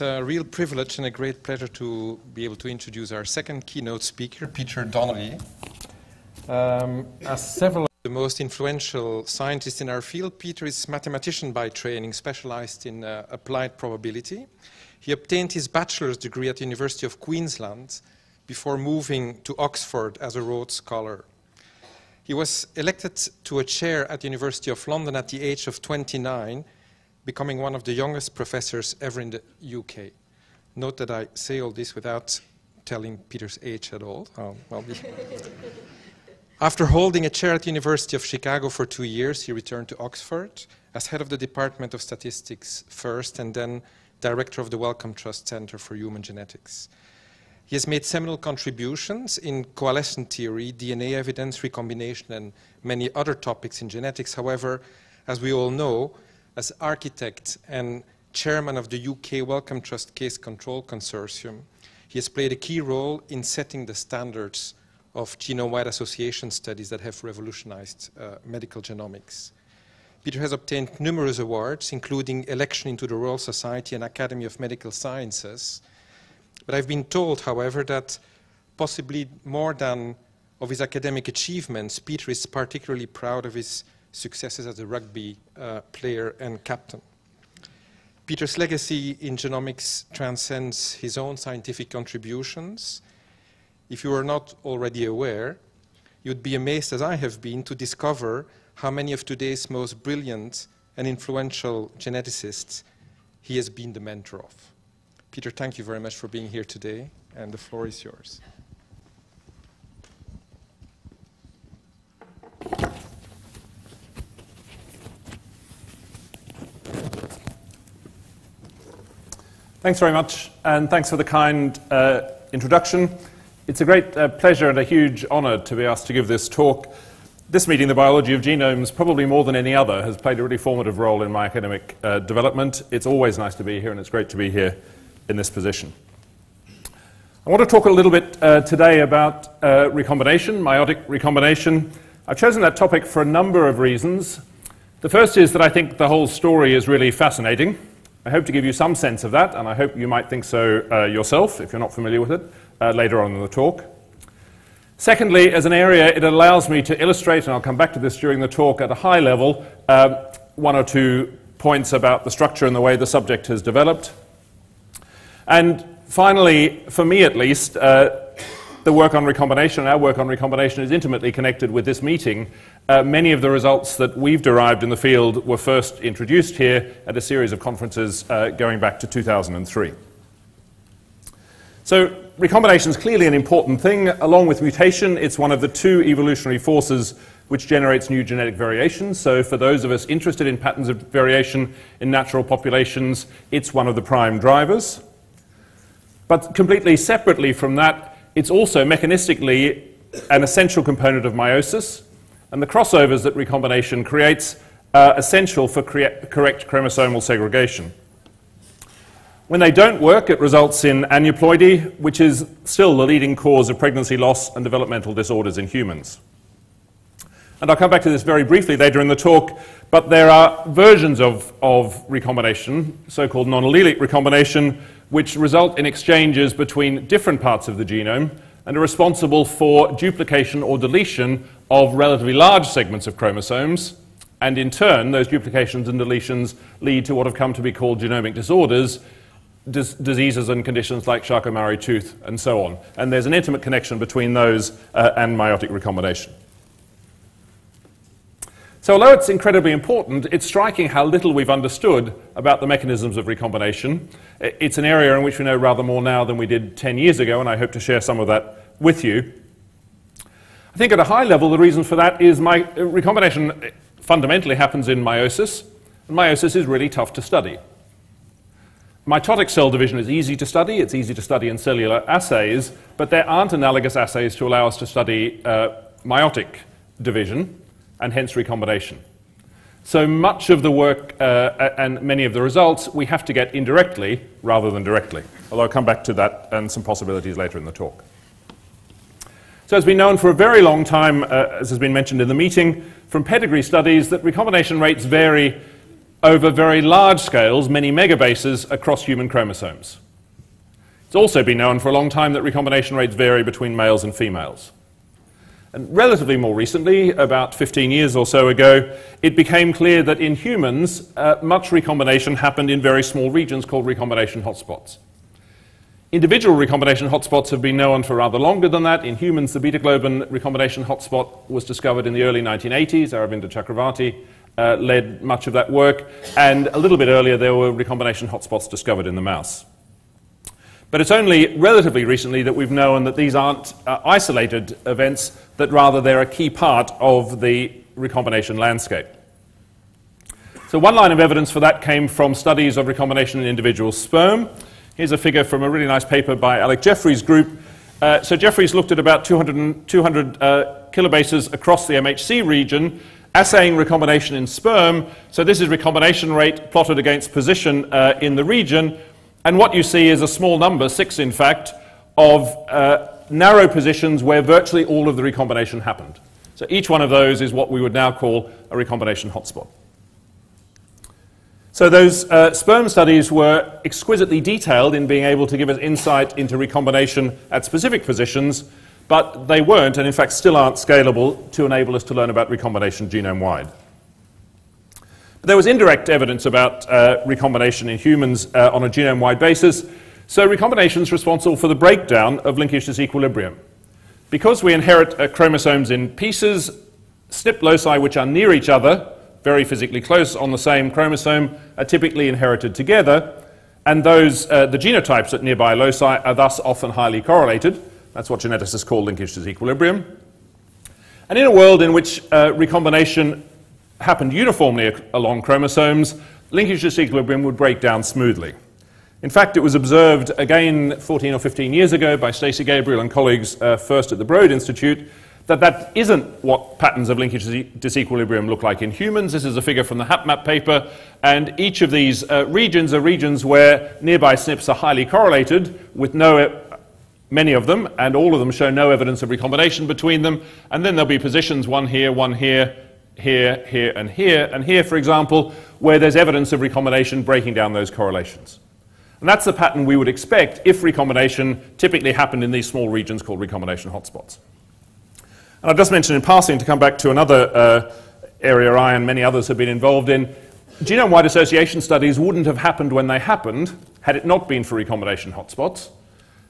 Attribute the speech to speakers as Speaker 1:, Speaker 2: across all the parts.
Speaker 1: It's a real privilege and a great pleasure to be able to introduce our second keynote speaker, Peter Donnelly. Um, as several of the most influential scientists in our field, Peter is a mathematician by training, specialized in uh, applied probability. He obtained his bachelor's degree at the University of Queensland before moving to Oxford as a Rhodes Scholar. He was elected to a chair at the University of London at the age of 29 becoming one of the youngest professors ever in the UK. Note that I say all this without telling Peter's age at all. Um, After holding a chair at the University of Chicago for two years, he returned to Oxford as head of the Department of Statistics first and then director of the Wellcome Trust Center for Human Genetics. He has made seminal contributions in coalescent theory, DNA evidence, recombination, and many other topics in genetics. However, as we all know, as architect and chairman of the UK Wellcome Trust Case Control Consortium, he has played a key role in setting the standards of genome-wide association studies that have revolutionized uh, medical genomics. Peter has obtained numerous awards, including election into the Royal Society and Academy of Medical Sciences. But I've been told, however, that possibly more than of his academic achievements, Peter is particularly proud of his successes as a rugby uh, player and captain. Peter's legacy in genomics transcends his own scientific contributions. If you are not already aware, you'd be amazed, as I have been, to discover how many of today's most brilliant and influential geneticists he has been the mentor of. Peter, thank you very much for being here today, and the floor is yours.
Speaker 2: Thanks very much, and thanks for the kind uh, introduction. It's a great uh, pleasure and a huge honor to be asked to give this talk. This meeting, the biology of genomes, probably more than any other, has played a really formative role in my academic uh, development. It's always nice to be here, and it's great to be here in this position. I want to talk a little bit uh, today about uh, recombination, meiotic recombination. I've chosen that topic for a number of reasons. The first is that I think the whole story is really fascinating. I hope to give you some sense of that, and I hope you might think so uh, yourself if you're not familiar with it uh, later on in the talk. Secondly, as an area, it allows me to illustrate, and I'll come back to this during the talk at a high level, uh, one or two points about the structure and the way the subject has developed. And finally, for me at least, uh, the work on recombination, our work on recombination, is intimately connected with this meeting. Uh, many of the results that we've derived in the field were first introduced here at a series of conferences uh, going back to 2003. So, recombination is clearly an important thing. Along with mutation, it's one of the two evolutionary forces which generates new genetic variation. So, for those of us interested in patterns of variation in natural populations, it's one of the prime drivers. But completely separately from that, it's also mechanistically an essential component of meiosis, and the crossovers that recombination creates are essential for correct chromosomal segregation. When they don't work, it results in aneuploidy, which is still the leading cause of pregnancy loss and developmental disorders in humans. And I'll come back to this very briefly later in the talk, but there are versions of, of recombination, so called non allelic recombination, which result in exchanges between different parts of the genome and are responsible for duplication or deletion of relatively large segments of chromosomes. And in turn, those duplications and deletions lead to what have come to be called genomic disorders, dis diseases and conditions like Charcot-Marie tooth, and so on. And there's an intimate connection between those uh, and meiotic recombination. So, although it's incredibly important, it's striking how little we've understood about the mechanisms of recombination. It's an area in which we know rather more now than we did 10 years ago, and I hope to share some of that with you. I think at a high level, the reason for that is my recombination fundamentally happens in meiosis, and meiosis is really tough to study. Mitotic cell division is easy to study, it's easy to study in cellular assays, but there aren't analogous assays to allow us to study uh, meiotic division and hence recombination. So much of the work uh, and many of the results we have to get indirectly rather than directly, although I'll come back to that and some possibilities later in the talk. So it's been known for a very long time, uh, as has been mentioned in the meeting, from pedigree studies that recombination rates vary over very large scales, many megabases across human chromosomes. It's also been known for a long time that recombination rates vary between males and females. And relatively more recently, about 15 years or so ago, it became clear that in humans, uh, much recombination happened in very small regions called recombination hotspots. Individual recombination hotspots have been known for rather longer than that. In humans, the beta globin recombination hotspot was discovered in the early 1980s. Aravinda Chakravarti uh, led much of that work. And a little bit earlier, there were recombination hotspots discovered in the mouse. But it's only relatively recently that we've known that these aren't uh, isolated events, that rather they're a key part of the recombination landscape. So one line of evidence for that came from studies of recombination in individual sperm. Here's a figure from a really nice paper by Alec Jeffreys' group. Uh, so Jeffreys looked at about 200, 200 uh, kilobases across the MHC region, assaying recombination in sperm. So this is recombination rate plotted against position uh, in the region. And what you see is a small number, six in fact, of uh, narrow positions where virtually all of the recombination happened. So each one of those is what we would now call a recombination hotspot. So those uh, sperm studies were exquisitely detailed in being able to give us insight into recombination at specific positions, but they weren't, and in fact still aren't scalable to enable us to learn about recombination genome-wide. There was indirect evidence about uh, recombination in humans uh, on a genome-wide basis. So recombination is responsible for the breakdown of linkage disequilibrium. Because we inherit uh, chromosomes in pieces, SNP loci which are near each other, very physically close on the same chromosome, are typically inherited together, and those, uh, the genotypes at nearby loci are thus often highly correlated. That's what geneticists call linkage disequilibrium. And in a world in which uh, recombination happened uniformly along chromosomes, linkage disequilibrium would break down smoothly. In fact, it was observed again 14 or 15 years ago by Stacey Gabriel and colleagues uh, first at the Broad Institute that that isn't what patterns of linkage disequilibrium look like in humans. This is a figure from the HapMap paper, and each of these uh, regions are regions where nearby SNPs are highly correlated with no many of them, and all of them show no evidence of recombination between them. And then there'll be positions, one here, one here, here, here, and here, and here, for example, where there's evidence of recombination breaking down those correlations. And that's the pattern we would expect if recombination typically happened in these small regions called recombination hotspots. And I've just mentioned in passing, to come back to another uh, area I and many others have been involved in, genome-wide association studies wouldn't have happened when they happened had it not been for recombination hotspots.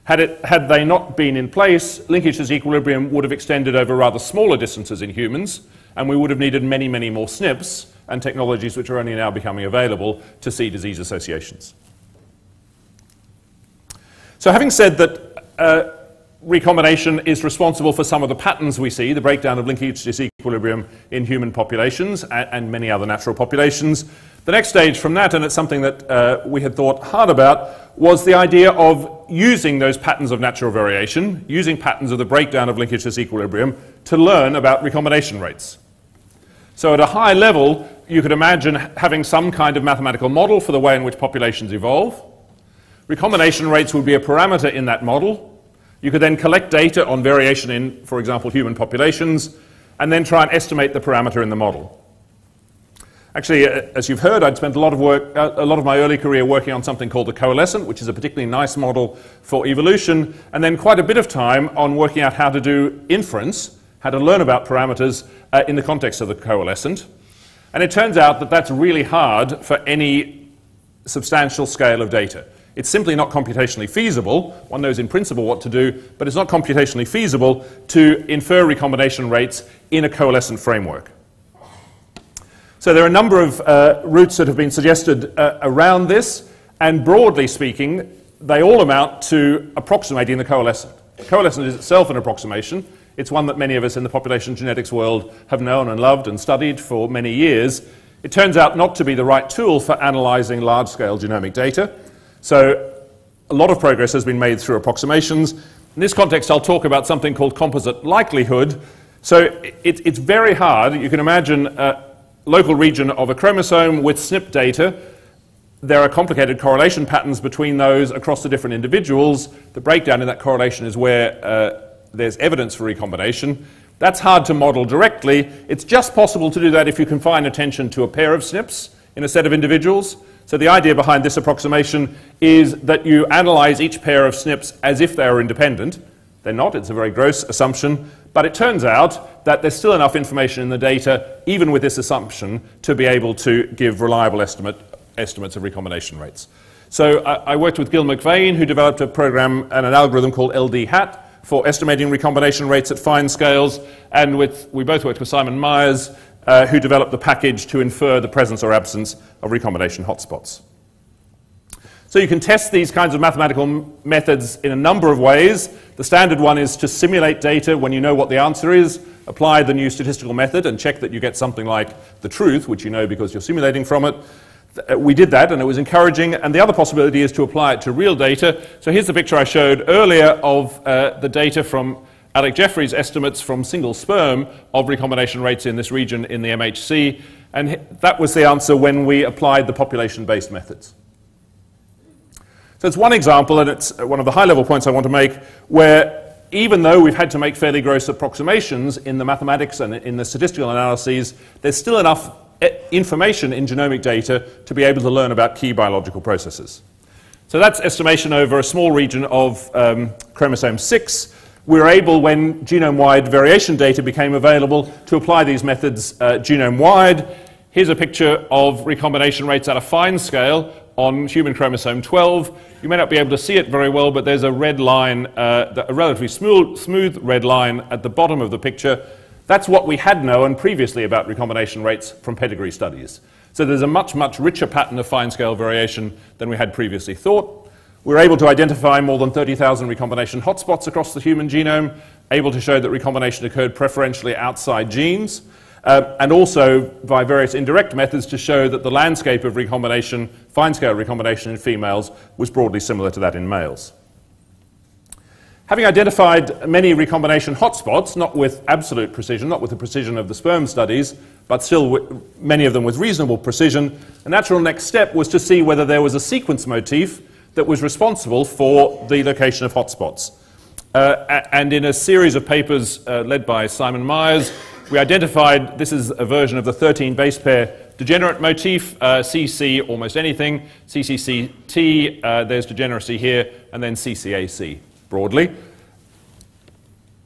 Speaker 2: Had, it, had they not been in place, linkage disequilibrium would have extended over rather smaller distances in humans, and we would have needed many, many more SNPs and technologies which are only now becoming available to see disease associations. So having said that uh, recombination is responsible for some of the patterns we see, the breakdown of linkage disequilibrium in human populations and, and many other natural populations, the next stage from that, and it's something that uh, we had thought hard about, was the idea of using those patterns of natural variation, using patterns of the breakdown of linkage disequilibrium, to learn about recombination rates. So at a high level, you could imagine having some kind of mathematical model for the way in which populations evolve. Recombination rates would be a parameter in that model. You could then collect data on variation in, for example, human populations, and then try and estimate the parameter in the model. Actually, uh, as you've heard, I'd spent a lot of work, uh, a lot of my early career working on something called the coalescent, which is a particularly nice model for evolution, and then quite a bit of time on working out how to do inference, how to learn about parameters uh, in the context of the coalescent. And it turns out that that's really hard for any substantial scale of data. It's simply not computationally feasible. One knows in principle what to do, but it's not computationally feasible to infer recombination rates in a coalescent framework. So there are a number of uh, routes that have been suggested uh, around this, and broadly speaking, they all amount to approximating the coalescent. The coalescent is itself an approximation. It's one that many of us in the population genetics world have known and loved and studied for many years. It turns out not to be the right tool for analyzing large-scale genomic data. So a lot of progress has been made through approximations. In this context, I'll talk about something called composite likelihood. So it, it's very hard. You can imagine a local region of a chromosome with SNP data. There are complicated correlation patterns between those across the different individuals. The breakdown in that correlation is where uh, there's evidence for recombination. That's hard to model directly. It's just possible to do that if you confine attention to a pair of SNPs. in a set of individuals. So the idea behind this approximation is that you analyze each pair of SNPs as if they are independent. They're not, it's a very gross assumption, but it turns out that there's still enough information in the data, even with this assumption, to be able to give reliable estimate, estimates of recombination rates. So I, worked with Gil McVean, who developed a program and an algorithm called LDhat for estimating recombination rates at fine scales, and with, we both worked with Simon Myers, uh, who developed the package to infer the presence or absence of recombination hotspots. So you can test these kinds of mathematical methods in a number of ways. The standard one is to simulate data when you know what the answer is, apply the new statistical method and check that you get something like the truth, which you know because you're simulating from it. Uh, we did that and it was encouraging. And the other possibility is to apply it to real data. So here's the picture I showed earlier of uh, the data from Alec Jeffreys' estimates from single sperm of recombination rates in this region in the MHC. And that was the answer when we applied the population-based methods. So it's one example, and it's one of the high-level points I want to make, where even though we've had to make fairly gross approximations in the mathematics and in the statistical analyses, there's still enough information in genomic data to be able to learn about key biological processes. So that's estimation over a small region of um, chromosome 6. We were able, when genome-wide variation data became available, to apply these methods uh, genome-wide. Here's a picture of recombination rates at a fine scale on human chromosome 12. You may not be able to see it very well, but there's a red line, uh, a relatively smooth, smooth red line at the bottom of the picture that's what we had known previously about recombination rates from pedigree studies. So there's a much, much richer pattern of fine-scale variation than we had previously thought. We were able to identify more than 30,000 recombination hotspots across the human genome, able to show that recombination occurred preferentially outside genes, uh, and also by various indirect methods to show that the landscape of recombination, fine-scale recombination in females, was broadly similar to that in males. Having identified many recombination hotspots, not with absolute precision, not with the precision of the sperm studies, but still many of them with reasonable precision, a natural next step was to see whether there was a sequence motif that was responsible for the location of hotspots. Uh, and in a series of papers uh, led by Simon Myers, we identified this is a version of the 13 base pair degenerate motif, uh, CC almost anything, CCCT, uh, there's degeneracy here, and then CCAC broadly.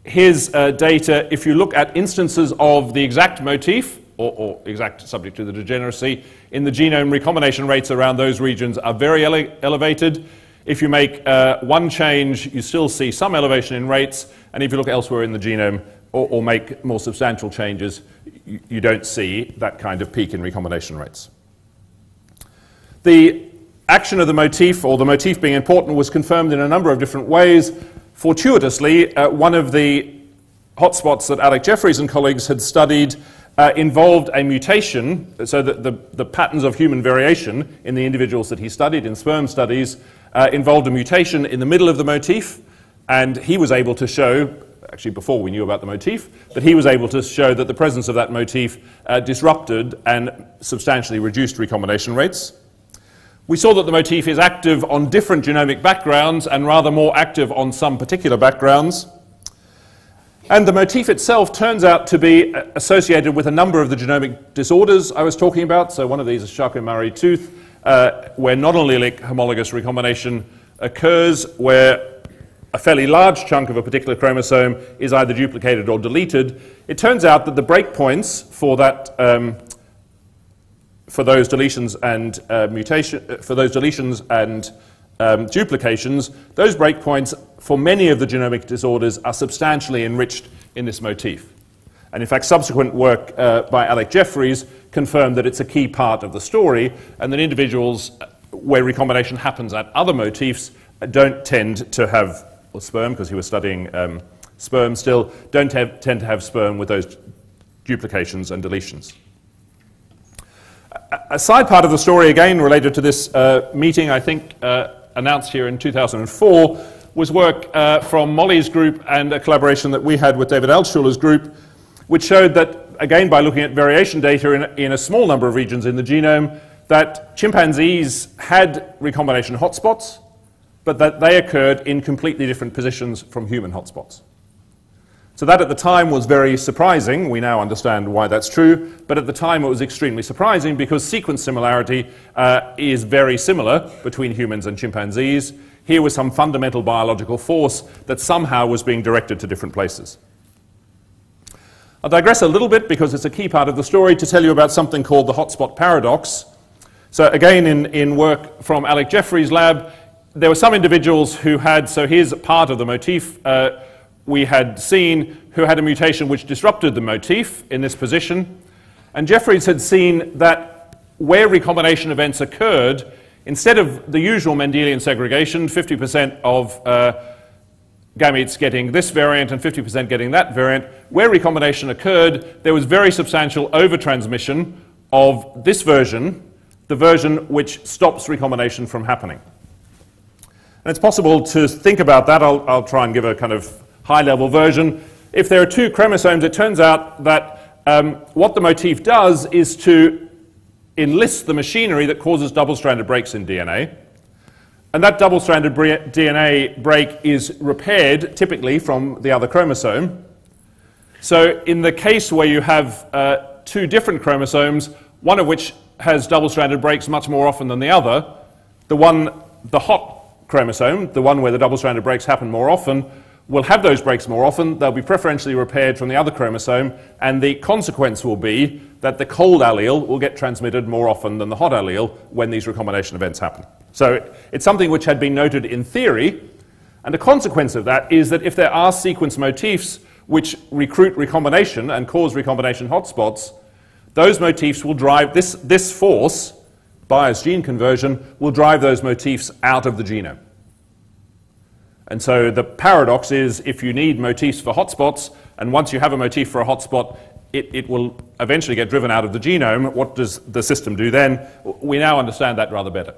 Speaker 2: Here's uh, data, if you look at instances of the exact motif, or, or, exact subject to the degeneracy, in the genome recombination rates around those regions are very ele elevated. If you make uh, one change, you still see some elevation in rates, and if you look elsewhere in the genome or, or make more substantial changes, you, you don't see that kind of peak in recombination rates. The action of the motif, or the motif being important, was confirmed in a number of different ways. Fortuitously, uh, one of the hotspots that Alec Jeffreys and colleagues had studied uh, involved a mutation, so that the, the, patterns of human variation in the individuals that he studied in sperm studies uh, involved a mutation in the middle of the motif, and he was able to show, actually before we knew about the motif, but he was able to show that the presence of that motif uh, disrupted and substantially reduced recombination rates. We saw that the motif is active on different genomic backgrounds and rather more active on some particular backgrounds. And the motif itself turns out to be uh, associated with a number of the genomic disorders I was talking about. So one of these is Charcot-Marie Tooth, uh, where non-allelic homologous recombination occurs, where a fairly large chunk of a particular chromosome is either duplicated or deleted. It turns out that the breakpoints for that um, for those deletions and uh, mutation, uh, for those deletions and um, duplications, those breakpoints for many of the genomic disorders are substantially enriched in this motif. And in fact, subsequent work uh, by Alec Jeffreys confirmed that it's a key part of the story, and that individuals uh, where recombination happens at other motifs don't tend to have, sperm, because he was studying um, sperm still, don't have, tend to have sperm with those duplications and deletions a side part of the story, again related to this uh, meeting, I think uh, announced here in 2004, was work uh, from Molly's group and a collaboration that we had with David Altshuler's group, which showed that, again, by looking at variation data in, in a small number of regions in the genome, that chimpanzees had recombination hotspots, but that they occurred in completely different positions from human hotspots. So that at the time was very surprising. We now understand why that's true. But at the time it was extremely surprising because sequence similarity uh, is very similar between humans and chimpanzees. Here was some fundamental biological force that somehow was being directed to different places. I'll digress a little bit because it's a key part of the story to tell you about something called the hotspot paradox. So again, in, in work from Alec Jeffreys' lab, there were some individuals who had, so here's part of the motif, uh, we had seen who had a mutation which disrupted the motif in this position. And Jeffreys had seen that where recombination events occurred, instead of the usual Mendelian segregation, 50% of uh, gametes getting this variant and 50% getting that variant, where recombination occurred, there was very substantial overtransmission of this version, the version which stops recombination from happening. And it's possible to think about that. I'll, I'll try and give a kind of high level version. If there are two chromosomes, it turns out that um, what the motif does is to enlist the machinery that causes double stranded breaks in DNA. And that double stranded DNA break is repaired typically from the other chromosome. So, in the case where you have uh, two different chromosomes, one of which has double stranded breaks much more often than the other, the one, the hot chromosome, the one where the double stranded breaks happen more often, will have those breaks more often. They'll be preferentially repaired from the other chromosome, and the consequence will be that the cold allele will get transmitted more often than the hot allele when these recombination events happen. So it's something which had been noted in theory, and a consequence of that is that if there are sequence motifs which recruit recombination and cause recombination hotspots, those motifs will drive this, this force, bias gene conversion, will drive those motifs out of the genome. And so the paradox is if you need motifs for hotspots, and once you have a motif for a hotspot, it, it will eventually get driven out of the genome, what does the system do then? We now understand that rather better.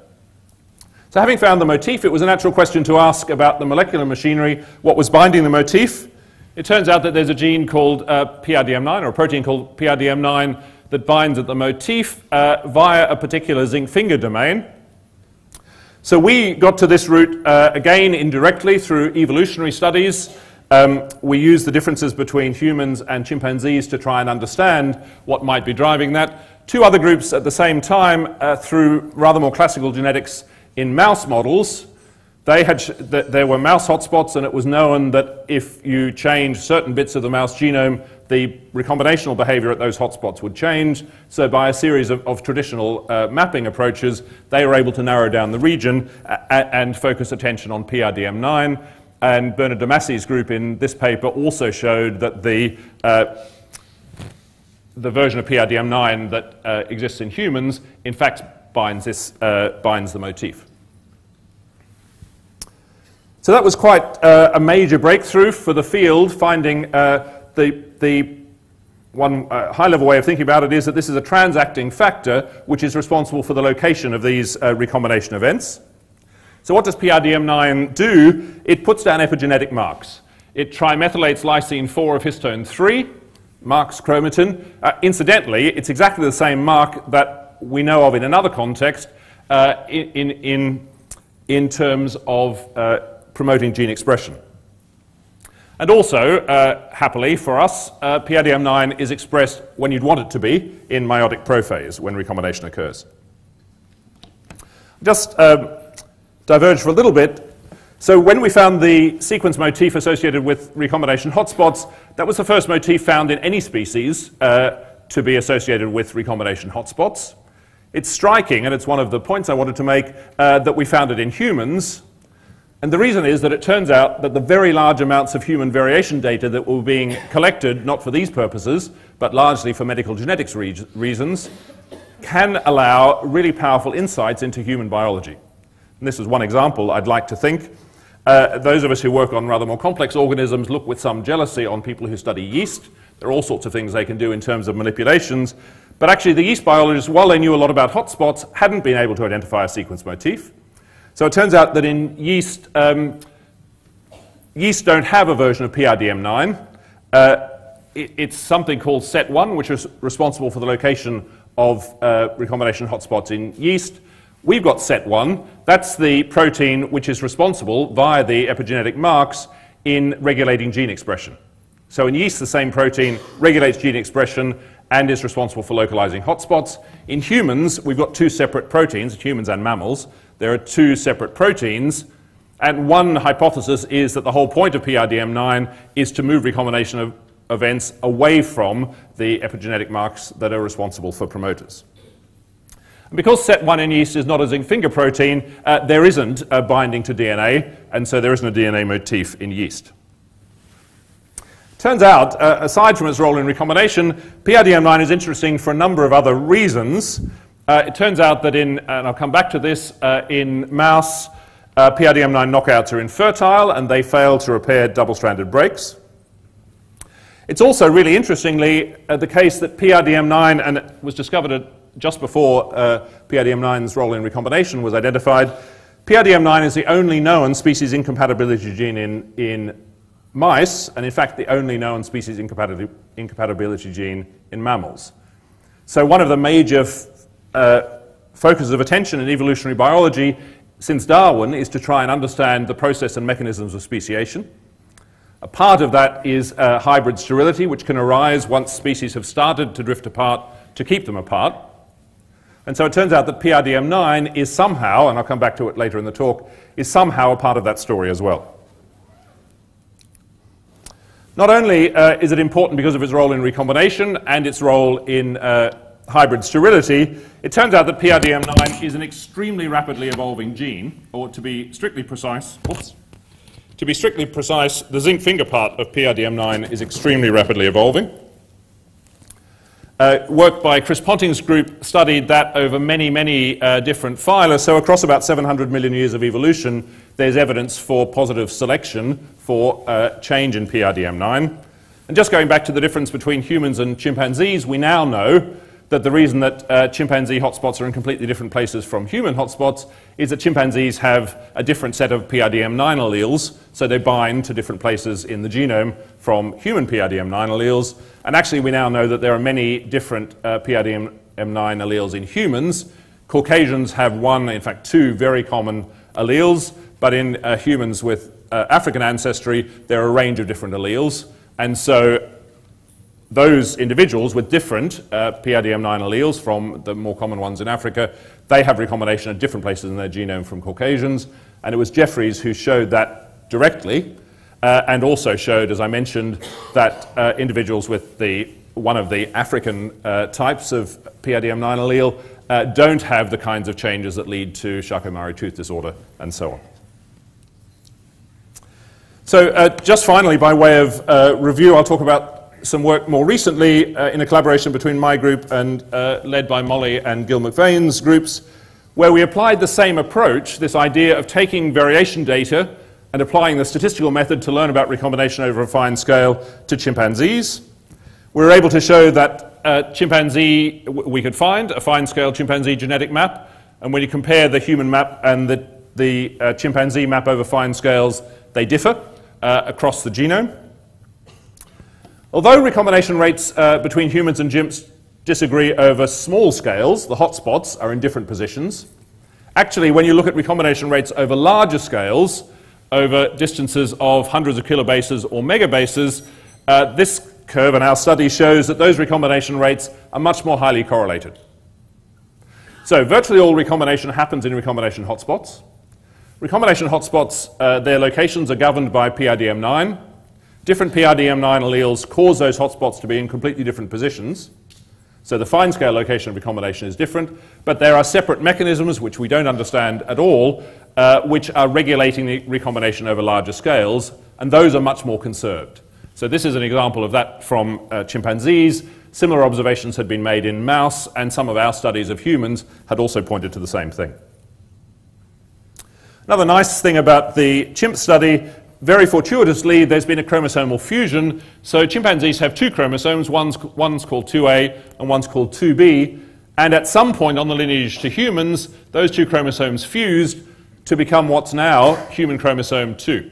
Speaker 2: So having found the motif, it was a natural question to ask about the molecular machinery, what was binding the motif. It turns out that there's a gene called uh, PRDM9, or a protein called PRDM9, that binds at the motif uh, via a particular zinc finger domain. So we got to this route uh, again indirectly through evolutionary studies. Um, we used the differences between humans and chimpanzees to try and understand what might be driving that. Two other groups at the same time uh, through rather more classical genetics in mouse models. They had th there were mouse hotspots, and it was known that if you change certain bits of the mouse genome, the recombinational behavior at those hotspots would change. So by a series of, of traditional uh, mapping approaches, they were able to narrow down the region and focus attention on PRDM9. And Bernard de Massy's group in this paper also showed that the, uh, the version of PRDM9 that uh, exists in humans, in fact, binds, this, uh, binds the motif. So that was quite uh, a major breakthrough for the field, finding uh, the, the one uh, high level way of thinking about it is that this is a transacting factor which is responsible for the location of these uh, recombination events. So, what does PRDM9 do? It puts down epigenetic marks. It trimethylates lysine 4 of histone 3, marks chromatin. Uh, incidentally, it's exactly the same mark that we know of in another context uh, in, in, in terms of promoting gene expression. And also, uh, happily for us, uh, PRDM9 is expressed when you'd want it to be in meiotic prophase when recombination occurs. Just uh, diverge for a little bit. So when we found the sequence motif associated with recombination hotspots, that was the first motif found in any species uh, to be associated with recombination hotspots. It's striking, and it's one of the points I wanted to make, uh, that we found it in humans, and the reason is that it turns out that the very large amounts of human variation data that were being collected, not for these purposes, but largely for medical genetics re reasons, can allow really powerful insights into human biology. And this is one example I'd like to think. Uh, those of us who work on rather more complex organisms look with some jealousy on people who study yeast. There are all sorts of things they can do in terms of manipulations. But actually, the yeast biologists, while they knew a lot about hotspots, hadn't been able to identify a sequence motif. So it turns out that in yeast, um, yeast don't have a version of PRDM9. Uh, it, it's something called SET1, which is responsible for the location of uh, recombination hotspots in yeast. We've got SET1. That's the protein which is responsible via the epigenetic marks in regulating gene expression. So in yeast, the same protein regulates gene expression and is responsible for localizing hotspots. In humans, we've got two separate proteins, humans and mammals. There are two separate proteins. And one hypothesis is that the whole point of PRDM9 is to move recombination of events away from the epigenetic marks that are responsible for promoters. And because SET1 in yeast is not a zinc finger protein, uh, there isn't a binding to DNA, and so there isn't a DNA motif in yeast. Turns out, uh, aside from its role in recombination, PRDM9 is interesting for a number of other reasons. Uh, it turns out that in, and I'll come back to this, uh, in mouse, uh, PRDM9 knockouts are infertile and they fail to repair double-stranded breaks. It's also really interestingly uh, the case that PRDM9, and it was discovered at, just before uh, PRDM9's role in recombination was identified, PRDM9 is the only known species incompatibility gene in, in mice, and in fact the only known species incompatibility, incompatibility gene in mammals. So one of the major uh, focuses of attention in evolutionary biology since Darwin is to try and understand the process and mechanisms of speciation. A part of that is uh, hybrid sterility, which can arise once species have started to drift apart to keep them apart. And so it turns out that PRDM9 is somehow, and I'll come back to it later in the talk, is somehow a part of that story as well. Not only uh, is it important because of its role in recombination and its role in uh, hybrid sterility, it turns out that PRDM9 is an extremely rapidly evolving gene, or to be strictly precise, oops, to be strictly precise, the zinc finger part of PRDM9 is extremely rapidly evolving. Uh, work by Chris Ponting's group studied that over many, many uh, different phyla. So across about 700 million years of evolution, there's evidence for positive selection for uh, change in PRDM9. And just going back to the difference between humans and chimpanzees, we now know that the reason that uh, chimpanzee hotspots are in completely different places from human hotspots is that chimpanzees have a different set of PRDM9 alleles, so they bind to different places in the genome from human PRDM9 alleles. And actually, we now know that there are many different uh, PRDM9 alleles in humans. Caucasians have one, in fact, two very common alleles, but in uh, humans with uh, African ancestry, there are a range of different alleles. And so those individuals with different uh, PRDM9 alleles from the more common ones in Africa, they have recombination at different places in their genome from Caucasians. And it was Jeffreys who showed that directly uh, and also showed, as I mentioned, that uh, individuals with the, one of the African uh, types of PRDM9 allele uh, don't have the kinds of changes that lead to Charcot-Marie tooth disorder and so on. So uh, just finally, by way of review, I'll talk about some work more recently uh, in a collaboration between my group and uh, led by Molly and Gil McVean's groups, where we applied the same approach, this idea of taking variation data and applying the statistical method to learn about recombination over a fine scale to chimpanzees. We were able to show that uh, chimpanzee, we could find a fine scale chimpanzee genetic map, and when you compare the human map and the, the uh, chimpanzee map over fine scales, they differ uh, across the genome. Although recombination rates uh, between humans and chimps disagree over small scales, the hotspots are in different positions. Actually, when you look at recombination rates over larger scales, over distances of hundreds of kilobases or megabases, uh, this curve in our study shows that those recombination rates are much more highly correlated. So virtually all recombination happens in recombination hotspots. Recombination hotspots, uh, their locations are governed by PRDM9, Different PRDM9 alleles cause those hotspots to be in completely different positions. So the fine scale location of recombination is different, but there are separate mechanisms which we don't understand at all, uh, which are regulating the recombination over larger scales, and those are much more conserved. So this is an example of that from uh, chimpanzees. Similar observations had been made in mouse, and some of our studies of humans had also pointed to the same thing. Another nice thing about the chimp study very fortuitously, there's been a chromosomal fusion. So chimpanzees have two chromosomes, one's, one's called 2A and one's called 2B. And at some point on the lineage to humans, those two chromosomes fused to become what's now human chromosome 2.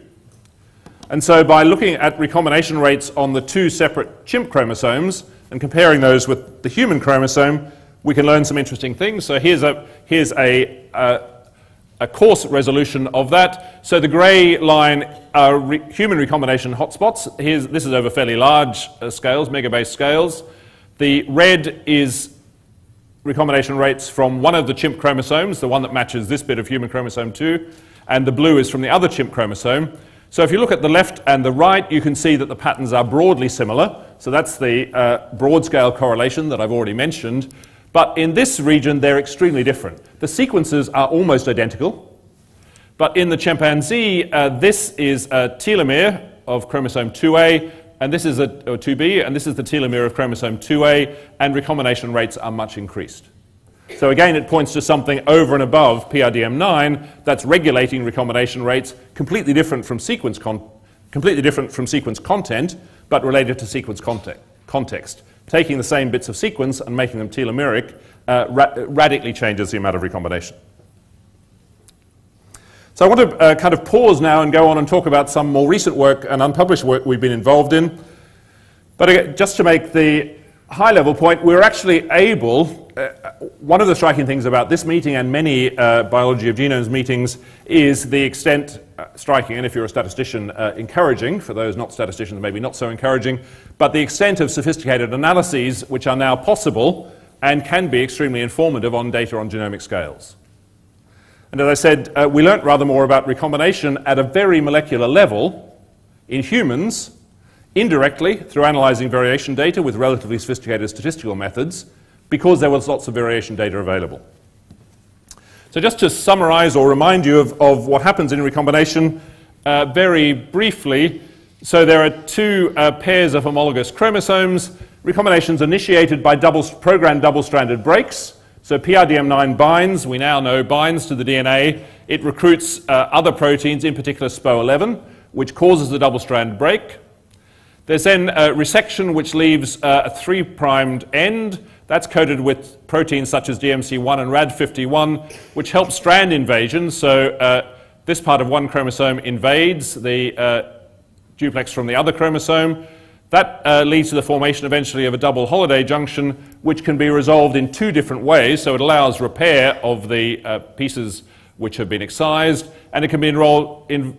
Speaker 2: And so by looking at recombination rates on the two separate chimp chromosomes and comparing those with the human chromosome, we can learn some interesting things. So here's a, here's a, uh, a coarse resolution of that. So the grey line are re human recombination hotspots. Here's, this is over fairly large uh, scales, megabase scales. The red is recombination rates from one of the chimp chromosomes, the one that matches this bit of human chromosome 2, and the blue is from the other chimp chromosome. So if you look at the left and the right, you can see that the patterns are broadly similar. So that's the uh, broad scale correlation that I've already mentioned. But in this region, they're extremely different. The sequences are almost identical. But in the chimpanzee, uh, this is a telomere of chromosome 2A, and this is a, or 2B, and this is the telomere of chromosome 2A, and recombination rates are much increased. So again, it points to something over and above PRDM9 that's regulating recombination rates, completely different from sequence, completely different from sequence content, but related to sequence context taking the same bits of sequence and making them telomeric uh, ra radically changes the amount of recombination. So I want to uh, kind of pause now and go on and talk about some more recent work and unpublished work we've been involved in. But again, just to make the high level point, we're actually able, uh, one of the striking things about this meeting and many uh, biology of genomes meetings is the extent, uh, striking, and if you're a statistician, uh, encouraging, for those not statisticians, maybe not so encouraging, but the extent of sophisticated analyses which are now possible and can be extremely informative on data on genomic scales. And as I said, uh, we learnt rather more about recombination at a very molecular level in humans indirectly through analyzing variation data with relatively sophisticated statistical methods because there was lots of variation data available. So just to summarize or remind you of, of what happens in recombination uh, very briefly, so there are two uh, pairs of homologous chromosomes. Recombination is initiated by double, programmed double-stranded breaks. So PRDM9 binds, we now know, binds to the DNA. It recruits uh, other proteins, in particular SPO11, which causes the double-strand break. There's then a resection which leaves uh, a three-primed end. That's coated with proteins such as DMC1 and RAD51, which help strand invasion. So uh, this part of one chromosome invades the uh, duplex from the other chromosome. That uh, leads to the formation eventually of a double Holliday junction, which can be resolved in two different ways. So it allows repair of the uh, pieces which have been excised, and it can be in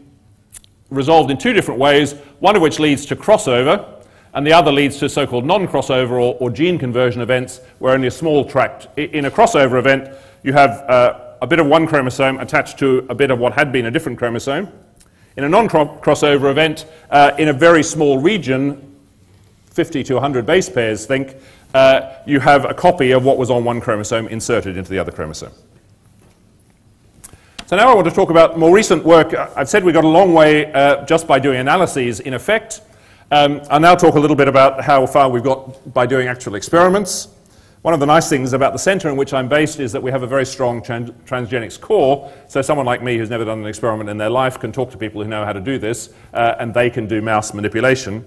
Speaker 2: resolved in two different ways, one of which leads to crossover, and the other leads to so-called non-crossover or, or, gene conversion events, where only a small tract, in a crossover event, you have uh, a bit of one chromosome attached to a bit of what had been a different chromosome. In a non-crossover event, uh, in a very small region, 50 to 100 base pairs, think, uh, you have a copy of what was on one chromosome inserted into the other chromosome. So now I want to talk about more recent work. I've said we got a long way uh, just by doing analyses in effect. Um, I'll now talk a little bit about how far we've got by doing actual experiments. One of the nice things about the center in which I'm based is that we have a very strong trans transgenics core, so someone like me who's never done an experiment in their life can talk to people who know how to do this, uh, and they can do mouse manipulation.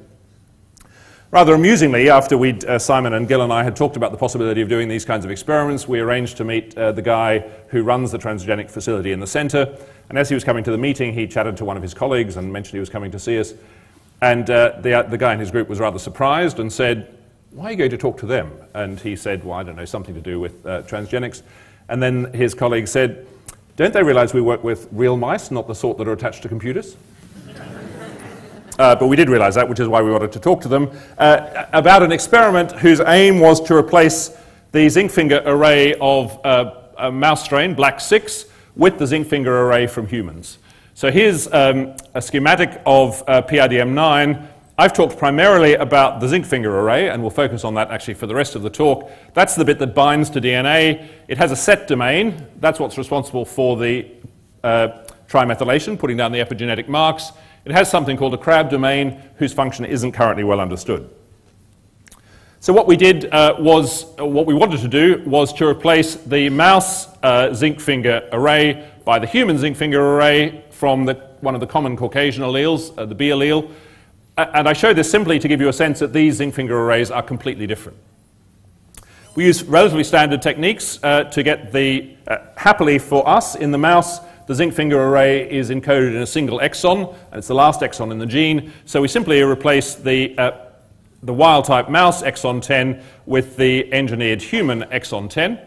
Speaker 2: Rather amusingly, after we uh, Simon and Gil and I had talked about the possibility of doing these kinds of experiments, we arranged to meet uh, the guy who runs the transgenic facility in the center. And as he was coming to the meeting, he chatted to one of his colleagues and mentioned he was coming to see us. And uh, the, uh, the guy in his group was rather surprised and said, why are you going to talk to them? And he said, well, I don't know, something to do with uh, transgenics. And then his colleague said, don't they realize we work with real mice, not the sort that are attached to computers? Uh, but we did realize that, which is why we wanted to talk to them, uh, about an experiment whose aim was to replace the zinc finger array of uh, a mouse strain, Black 6, with the zinc finger array from humans. So here's um, a schematic of uh, PRDM9. I've talked primarily about the zinc finger array, and we'll focus on that actually for the rest of the talk. That's the bit that binds to DNA. It has a set domain. That's what's responsible for the uh, trimethylation, putting down the epigenetic marks. It has something called a KRAB domain whose function isn't currently well understood. So what we did uh, was, uh, what we wanted to do was to replace the mouse uh, zinc finger array by the human zinc finger array from the, one of the common Caucasian alleles, uh, the B allele. and I show this simply to give you a sense that these zinc finger arrays are completely different. We use relatively standard techniques uh, to get the, uh, happily for us in the mouse, the zinc finger array is encoded in a single exon, and it's the last exon in the gene. So we simply replace the, uh, the wild type mouse exon 10 with the engineered human exon 10.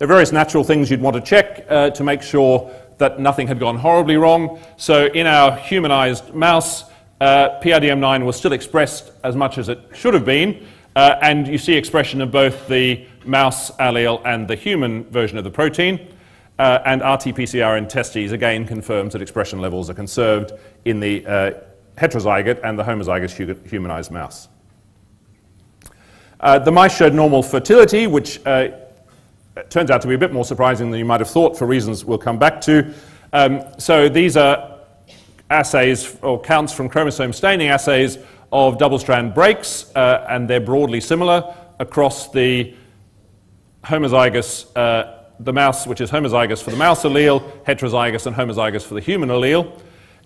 Speaker 2: There are various natural things you'd want to check uh, to make sure that nothing had gone horribly wrong. So in our humanized mouse, uh, PRDM9 was still expressed as much as it should have been, uh, and you see expression of both the mouse allele and the human version of the protein. Uh, and RT-PCR in testes again confirms that expression levels are conserved in the uh, heterozygote and the homozygous humanized mouse. Uh, the mice showed normal fertility, which uh, turns out to be a bit more surprising than you might have thought for reasons we'll come back to. Um, so these are assays or counts from chromosome staining assays of double-strand breaks, uh, and they're broadly similar across the homozygous, uh, the mouse, which is homozygous for the mouse allele, heterozygous and homozygous for the human allele.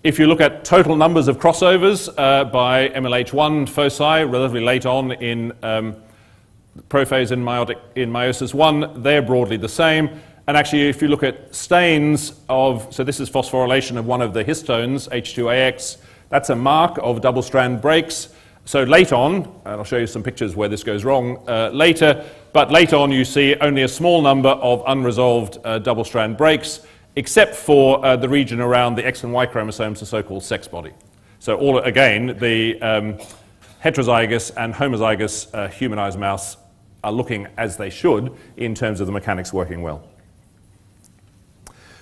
Speaker 2: If you look at total numbers of crossovers uh, by MLH1 foci relatively late on in um, prophase in, meiotic, in meiosis 1, they're broadly the same. And actually, if you look at stains of, so this is phosphorylation of one of the histones, H2AX, that's a mark of double strand breaks. So late on, and I'll show you some pictures where this goes wrong uh, later, but later on you see only a small number of unresolved uh, double strand breaks, except for uh, the region around the X and Y chromosomes, the so-called sex body. So all again, the um, heterozygous and homozygous uh, humanized mouse are looking as they should in terms of the mechanics working well.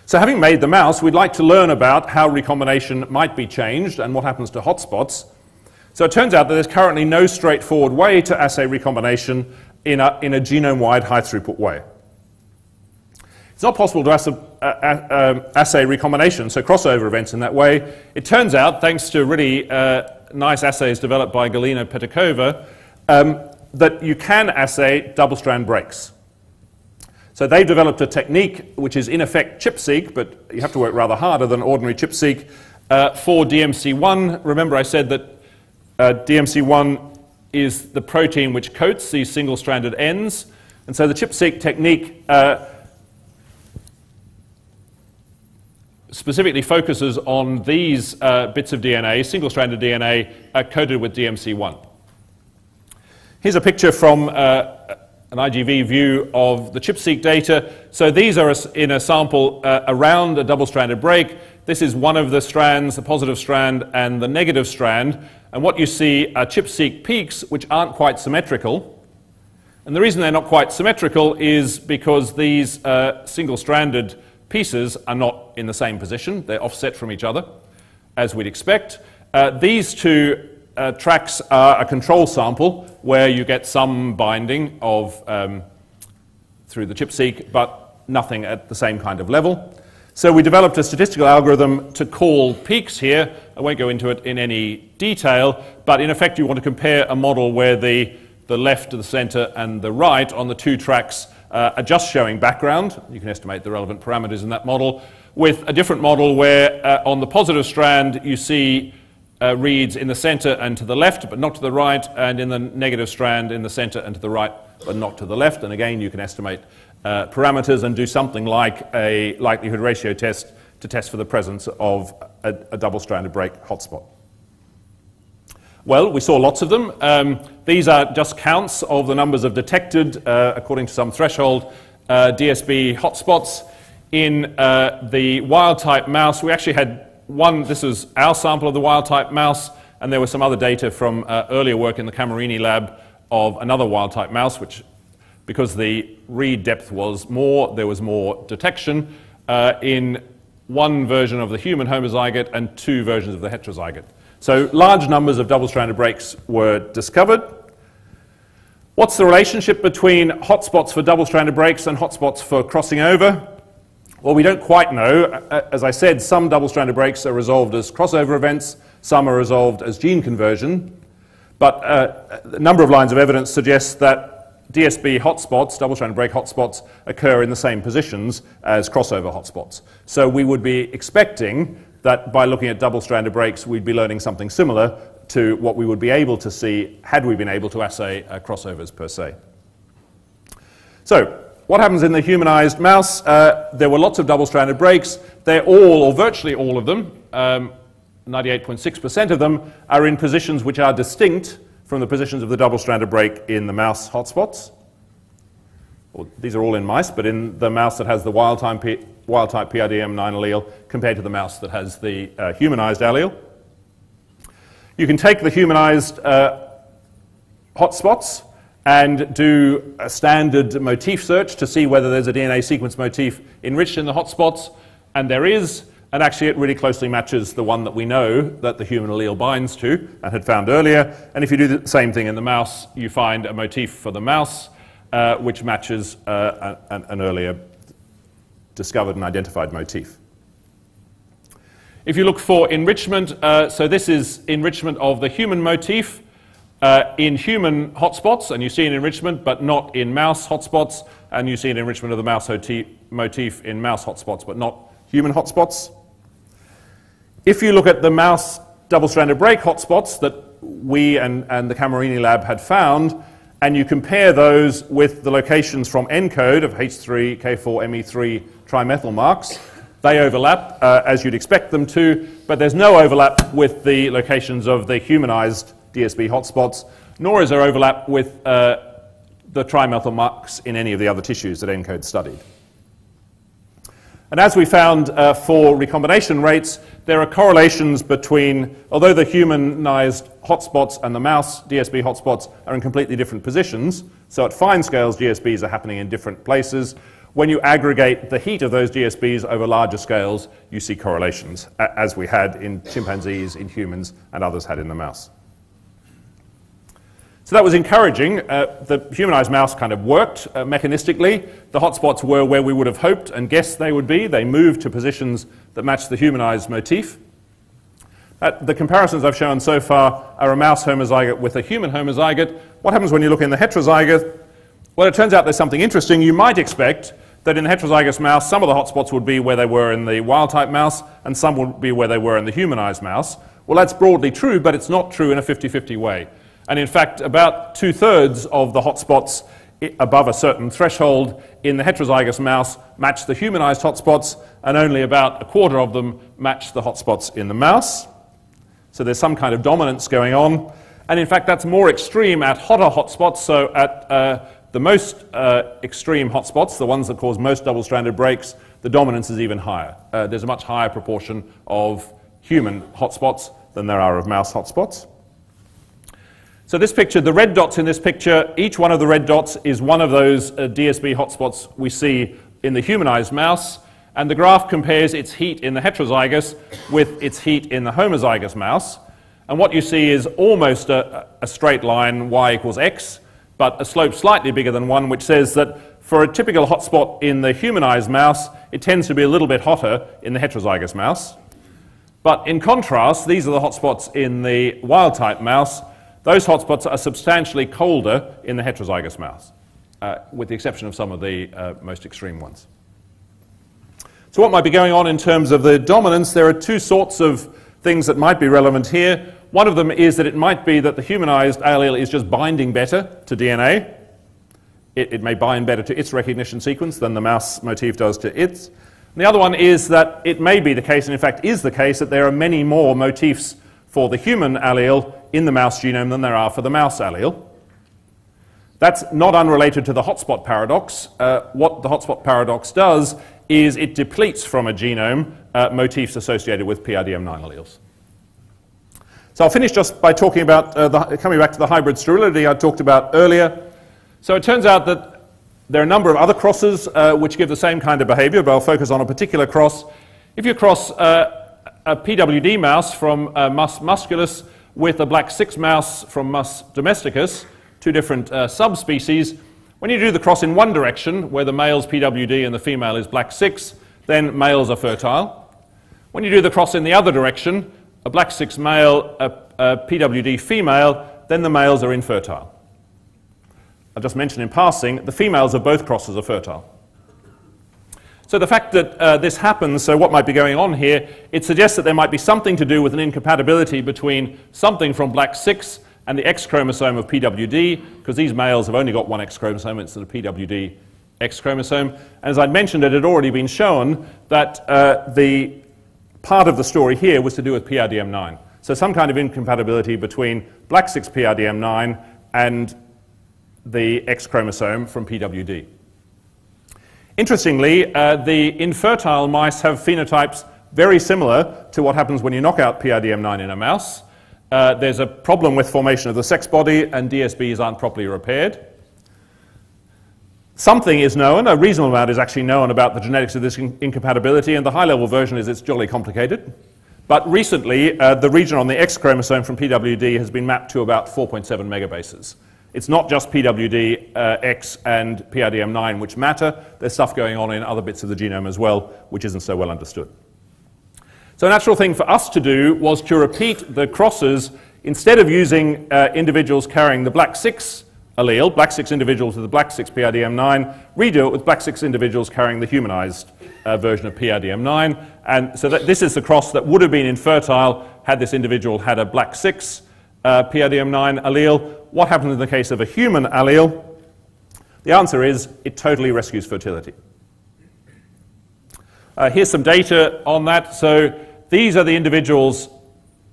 Speaker 2: So having made the mouse, we'd like to learn about how recombination might be changed and what happens to hotspots. So it turns out that there's currently no straightforward way to assay recombination in a, in a genome-wide high-throughput way. It's not possible to assay, uh, uh, um, assay, recombination, so crossover events in that way. It turns out, thanks to really uh, nice assays developed by Galina Petukhova, um, that you can assay double-strand breaks. So they've developed a technique which is in effect ChIP-seq, but you have to work rather harder than ordinary ChIP-seq uh, for DMC1. Remember I said that uh, DMC1 is the protein which coats these single-stranded ends. And so the ChIP-seq technique uh, specifically focuses on these uh, bits of DNA, single-stranded DNA, uh, coated with DMC1. Here's a picture from uh, an IGV view of the ChIP-seq data. So these are in a sample uh, around a double-stranded break. This is one of the strands, the positive strand and the negative strand. And what you see are ChIP-seq peaks, which aren't quite symmetrical. And the reason they're not quite symmetrical is because these uh, single-stranded pieces are not in the same position. They're offset from each other, as we'd expect. Uh, these two uh, tracks are a control sample where you get some binding of um, through the ChIP-seq, but nothing at the same kind of level. So we developed a statistical algorithm to call peaks here. I won't go into it in any detail, but in effect you want to compare a model where the, the left, the center, and the right on the two tracks uh, are just showing background. You can estimate the relevant parameters in that model, with a different model where uh, on the positive strand you see uh, reads in the center and to the left, but not to the right, and in the negative strand in the center and to the right, but not to the left. And again, you can estimate uh, parameters and do something like a likelihood ratio test to test for the presence of a, a double-stranded break hotspot. Well, we saw lots of them. Um, these are just counts of the numbers of detected, uh, according to some threshold, uh, DSB hotspots. In uh, the wild-type mouse, we actually had one, this is our sample of the wild-type mouse, and there was some other data from uh, earlier work in the Camerini lab of another wild-type mouse, which, because the read depth was more, there was more detection uh, in one version of the human homozygote and two versions of the heterozygote. So large numbers of double-stranded breaks were discovered. What's the relationship between hotspots for double-stranded breaks and hotspots for crossing over? Well, we don't quite know. As I said, some double-stranded breaks are resolved as crossover events, some are resolved as gene conversion. But uh, a number of lines of evidence suggest that DSB hotspots, double-stranded break hotspots, occur in the same positions as crossover hotspots. So we would be expecting that by looking at double-stranded breaks, we'd be learning something similar to what we would be able to see had we been able to assay uh, crossovers per se. So what happens in the humanized mouse? Uh, there were lots of double-stranded breaks. They're all, or virtually all of them, 98.6% um, of them, are in positions which are distinct from the positions of the double-stranded break in the mouse hotspots. well, these are all in mice, but in the mouse that has the wild type, P, wild type PRDM9 allele compared to the mouse that has the uh, humanized allele. You can take the humanized uh, hotspots and do a standard motif search to see whether there's a DNA sequence motif enriched in the hotspots, and there is, and actually it really closely matches the one that we know that the human allele binds to and had found earlier. And if you do the same thing in the mouse, you find a motif for the mouse uh, which matches uh, an, an, earlier discovered and identified motif. If you look for enrichment, uh, so this is enrichment of the human motif uh, in human hotspots, and you see an enrichment, but not in mouse hotspots, and you see an enrichment of the mouse motif in mouse hotspots, but not human hotspots. If you look at the mouse double-stranded break hotspots that we and, and the Camerini lab had found, and you compare those with the locations from ENCODE of H3, K4, ME3 trimethyl marks, they overlap uh, as you'd expect them to, but there's no overlap with the locations of the humanized DSB hotspots, nor is there overlap with uh, the trimethyl marks in any of the other tissues that ENCODE studied. And as we found uh, for recombination rates, there are correlations between, although the humanized hotspots and the mouse DSB hotspots are in completely different positions, so at fine scales, DSBs are happening in different places. When you aggregate the heat of those DSBs over larger scales, you see correlations, as we had in chimpanzees, in humans, and others had in the mouse. So that was encouraging. Uh, the humanized mouse kind of worked uh, mechanistically. The hotspots were where we would have hoped and guessed they would be. They moved to positions that matched the humanized motif. Uh, the comparisons I've shown so far are a mouse homozygote with a human homozygote. What happens when you look in the heterozygote? Well, it turns out there's something interesting. You might expect that in the heterozygous mouse, some of the hotspots would be where they were in the wild type mouse, and some would be where they were in the humanized mouse. Well, that's broadly true, but it's not true in a 50 50 way. And in fact, about two thirds of the hotspots above a certain threshold in the heterozygous mouse match the humanized hotspots, and only about a quarter of them match the hotspots in the mouse. So there's some kind of dominance going on. And in fact, that's more extreme at hotter hotspots. So at uh, the most uh, extreme hotspots, the ones that cause most double stranded breaks, the dominance is even higher. Uh, there's a much higher proportion of human hotspots than there are of mouse hotspots. So this picture, the red dots in this picture, each one of the red dots is one of those uh, DSB hotspots we see in the humanized mouse, and the graph compares its heat in the heterozygous with its heat in the homozygous mouse. And what you see is almost a, a straight line, y equals x, but a slope slightly bigger than 1, which says that for a typical hotspot in the humanized mouse, it tends to be a little bit hotter in the heterozygous mouse. But in contrast, these are the hotspots in the wild type mouse, those hotspots are substantially colder in the heterozygous mouse, uh, with the exception of some of the uh, most extreme ones. So what might be going on in terms of the dominance? There are two sorts of things that might be relevant here. One of them is that it might be that the humanized allele is just binding better to DNA. It, it may bind better to its recognition sequence than the mouse motif does to its. And the other one is that it may be the case, and in fact is the case, that there are many more motifs for the human allele in the mouse genome than there are for the mouse allele. That's not unrelated to the hotspot paradox. Uh, what the hotspot paradox does is it depletes from a genome uh, motifs associated with PRDM9 alleles. So I'll finish just by talking about, uh, the, coming back to the hybrid sterility I talked about earlier. So it turns out that there are a number of other crosses uh, which give the same kind of behavior, but I'll focus on a particular cross. If you cross uh, a PWD mouse from uh, mus musculus with a black 6 mouse from Mus domesticus, two different uh, subspecies. When you do the cross in one direction, where the male's PWD and the female is black 6, then males are fertile. When you do the cross in the other direction, a black 6 male, a, a PWD female, then the males are infertile. I just mentioned in passing, the females of both crosses are fertile. So the fact that uh, this happens, so what might be going on here, it suggests that there might be something to do with an incompatibility between something from black 6 and the X chromosome of PWD, because these males have only got one X chromosome, it's the PWD X chromosome. And as I'd mentioned, it had already been shown that uh, the part of the story here was to do with PRDM9. So some kind of incompatibility between black 6 PRDM9 and the X chromosome from PWD. Interestingly, uh, the infertile mice have phenotypes very similar to what happens when you knock out PRDM9 in a mouse. Uh, there's a problem with formation of the sex body, and DSBs aren't properly repaired. Something is known, a reasonable amount is actually known about the genetics of this in incompatibility, and the high level version is it's jolly complicated. But recently, uh, the region on the X chromosome from PWD has been mapped to about 4.7 megabases. It's not just PWD, uh, X, and PRDM9 which matter. There's stuff going on in other bits of the genome as well, which isn't so well understood. So a natural thing for us to do was to repeat the crosses instead of using uh, individuals carrying the black 6 allele, black 6 individuals with the black 6 PRDM9, redo it with black 6 individuals carrying the humanized uh, version of PRDM9. And so this is the cross that would have been infertile had this individual had a black 6 uh, PRDM9 allele. What happens in the case of a human allele? The answer is it totally rescues fertility. Uh, here's some data on that. So these are the individuals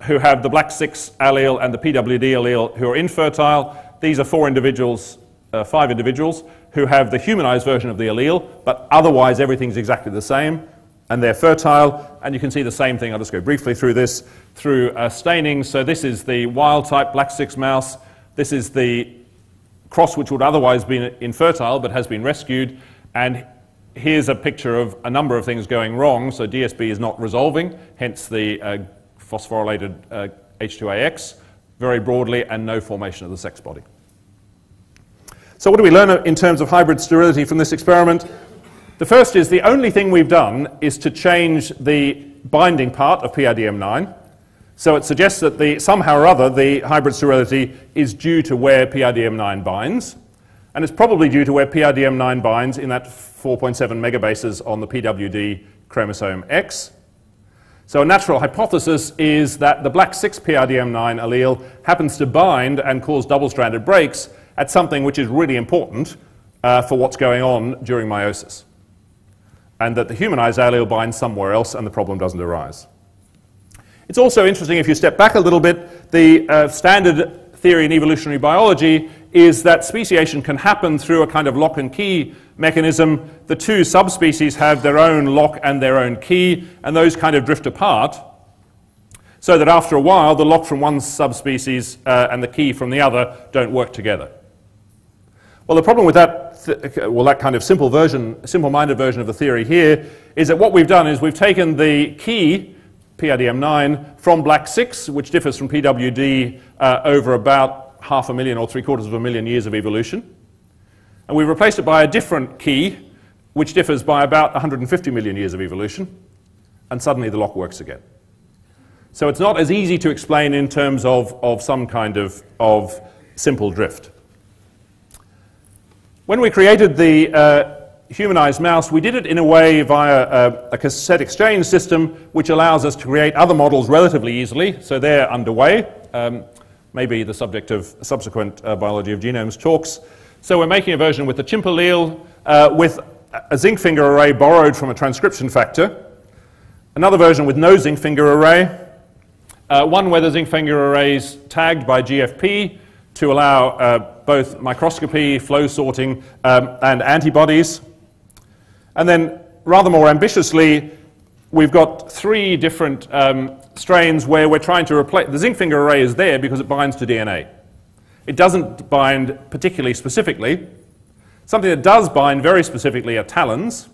Speaker 2: who have the black 6 allele and the PWD allele who are infertile. These are four individuals, uh, five individuals, who have the humanized version of the allele, but otherwise everything's exactly the same, and they're fertile. And you can see the same thing. I'll just go briefly through this through uh, staining. So this is the wild type black 6 mouse. This is the cross which would otherwise be infertile but has been rescued. And here's a picture of a number of things going wrong. So DSB is not resolving, hence the uh, phosphorylated uh, H2AX very broadly and no formation of the sex body. So what do we learn in terms of hybrid sterility from this experiment? The first is the only thing we've done is to change the binding part of PRDM9. So it suggests that the, somehow or other the hybrid sterility is due to where PRDM9 binds. And it's probably due to where PRDM9 binds in that 4.7 megabases on the PWD chromosome X. So a natural hypothesis is that the black 6 PRDM9 allele happens to bind and cause double-stranded breaks at something which is really important uh, for what's going on during meiosis. And that the humanized allele binds somewhere else and the problem doesn't arise. It's also interesting if you step back a little bit, the uh, standard theory in evolutionary biology is that speciation can happen through a kind of lock and key mechanism. The two subspecies have their own lock and their own key, and those kind of drift apart. So that after a while, the lock from one subspecies uh, and the key from the other don't work together. Well, the problem with that, well, that kind of simple version, simple-minded version of the theory here is that what we've done is we've taken the key, PRDM9, from black 6, which differs from PWD uh, over about half a million or three quarters of a million years of evolution. And we've replaced it by a different key, which differs by about 150 million years of evolution. And suddenly the lock works again. So it's not as easy to explain in terms of, of some kind of, of simple drift. When we created the uh, humanized mouse, we did it in a way via a, a, cassette exchange system, which allows us to create other models relatively easily. So they're underway. Um, maybe the subject of subsequent uh, biology of genomes talks. So we're making a version with the chimp allele uh, with a zinc finger array borrowed from a transcription factor, another version with no zinc finger array, uh, one where the zinc finger array is tagged by GFP to allow uh, both microscopy, flow sorting, um, and antibodies. And then, rather more ambitiously, we've got three different um, strains where we're trying to replace, the zinc finger array is there because it binds to DNA. It doesn't bind particularly specifically. Something that does bind very specifically are TALENs.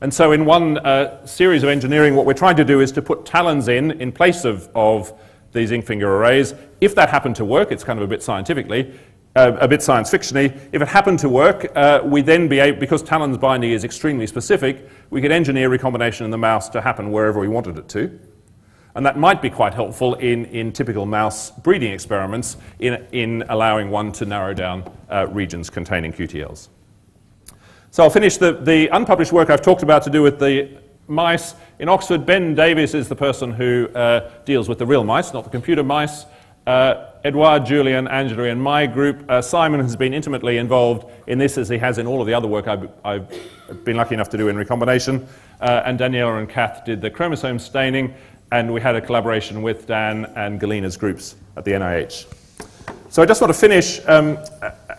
Speaker 2: And so in one uh, series of engineering, what we're trying to do is to put TALENs in, in place of, of these zinc finger arrays. If that happened to work, it's kind of a bit scientifically, uh, a bit science fictiony. If it happened to work, uh, we then be able, because TALENs binding is extremely specific, we could engineer recombination in the mouse to happen wherever we wanted it to. And that might be quite helpful in, in typical mouse breeding experiments in, in allowing one to narrow down uh, regions containing QTLs. So I'll finish the, the unpublished work I've talked about to do with the mice. In Oxford, Ben Davies is the person who uh, deals with the real mice, not the computer mice. Uh, Edouard, Julian, Angela, and my group. Uh, Simon has been intimately involved in this as he has in all of the other work I've, I've been lucky enough to do in recombination. Uh, and Daniela and Kath did the chromosome staining and we had a collaboration with Dan and Galina's groups at the NIH. So I just want to finish, um,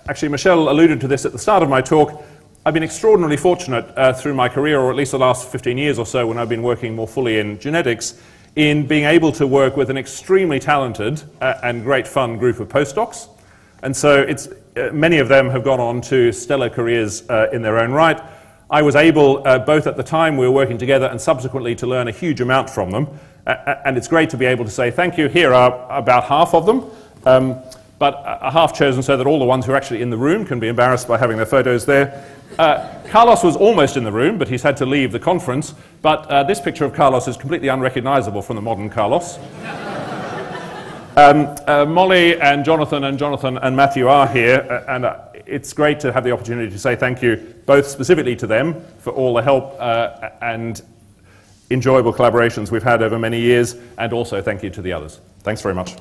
Speaker 2: actually Michelle alluded to this at the start of my talk, I've been extraordinarily fortunate uh, through my career, or at least the last 15 years or so, when I've been working more fully in genetics, in being able to work with an extremely talented uh, and great fun group of postdocs. And so it's, uh, many of them have gone on to stellar careers uh, in their own right. I was able, uh, both at the time we were working together and subsequently, to learn a huge amount from them. and it's great to be able to say thank you. Here are about half of them. Um, but a half chosen so that all the ones who are actually in the room can be embarrassed by having their photos there. Uh, Carlos was almost in the room, but he's had to leave the conference. But uh, this picture of Carlos is completely unrecognizable from the modern Carlos. um, uh, Molly and Jonathan and Jonathan and Matthew are here, uh, and uh, it's great to have the opportunity to say thank you both specifically to them for all the help uh, and enjoyable collaborations we've had over many years, and also thank you to the others. Thanks very much.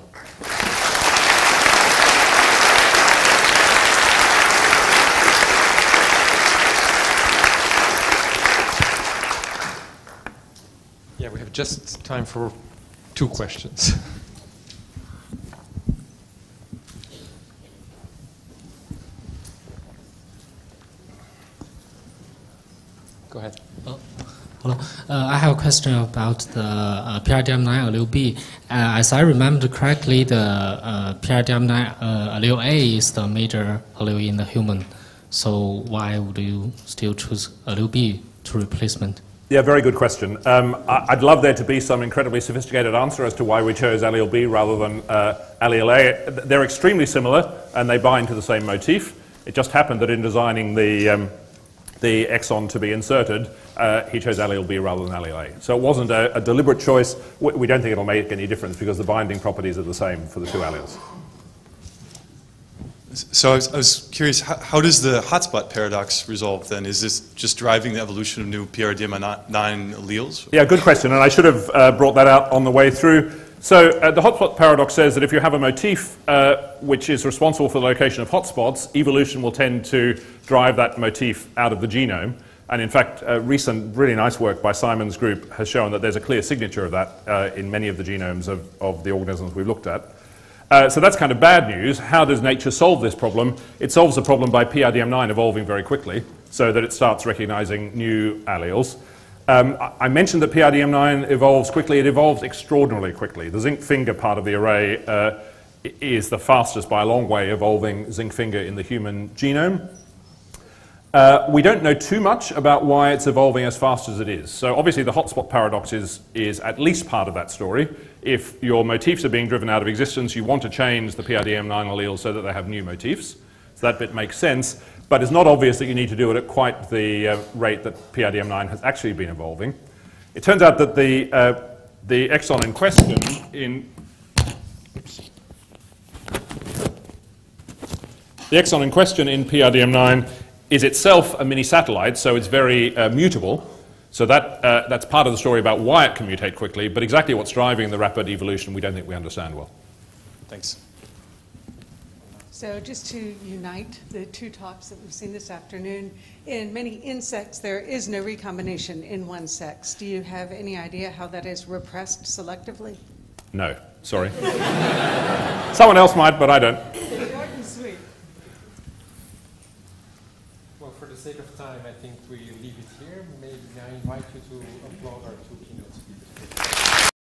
Speaker 1: Just time for two questions. Go ahead.
Speaker 3: Oh, hello. Uh, I have a question about the uh, PRDM9 allele B. Uh, as I remember correctly, the uh, PRDM9 uh, allele A is the major allele in the human. So why would you still choose allele B to replacement?
Speaker 2: Yeah, very good question. Um, I'd love there to be some incredibly sophisticated answer as to why we chose allele B rather than uh, allele A. They're extremely similar and they bind to the same motif. It just happened that in designing the, um, the exon to be inserted, uh, he chose allele B rather than allele A. So it wasn't a, a deliberate choice. We, we don't think it'll make any difference because the binding properties are the same for the two alleles.
Speaker 4: So I was, I was curious, how, how, does the hotspot paradox resolve then? Is this just driving the evolution of new PRDM9 alleles?
Speaker 2: Yeah, good question, and I should have uh, brought that out on the way through. So uh, the hotspot paradox says that if you have a motif uh, which is responsible for the location of hotspots, evolution will tend to drive that motif out of the genome. And in fact, uh, recent really nice work by Simon's group has shown that there's a clear signature of that uh, in many of the genomes of, of the organisms we've looked at. Uh, so that's kind of bad news. How does nature solve this problem? It solves the problem by PRDM9 evolving very quickly so that it starts recognizing new alleles. Um, I mentioned that PRDM9 evolves quickly. It evolves extraordinarily quickly. The zinc finger part of the array uh, is the fastest by a long way evolving zinc finger in the human genome. Uh, we don't know too much about why it's evolving as fast as it is. So obviously the hotspot paradox is, is at least part of that story. If your motifs are being driven out of existence, you want to change the PRDM9 allele so that they have new motifs. So that bit makes sense, but it's not obvious that you need to do it at quite the uh, rate that PRDM9 has actually been evolving. It turns out that the, uh, the exon in question in the exon in question in PRDM9 is itself a mini satellite, so it's very uh, mutable. So that, uh, that's part of the story about why it can mutate quickly, but exactly what's driving the rapid evolution we don't think we understand well.
Speaker 4: Thanks.
Speaker 5: So just to unite the two talks that we've seen this afternoon, in many insects there is no recombination in one sex. Do you have any idea how that is repressed selectively?
Speaker 2: No, sorry. Someone else might, but I don't.
Speaker 1: Sake of time, I think we leave it here. Maybe I invite you to applaud our.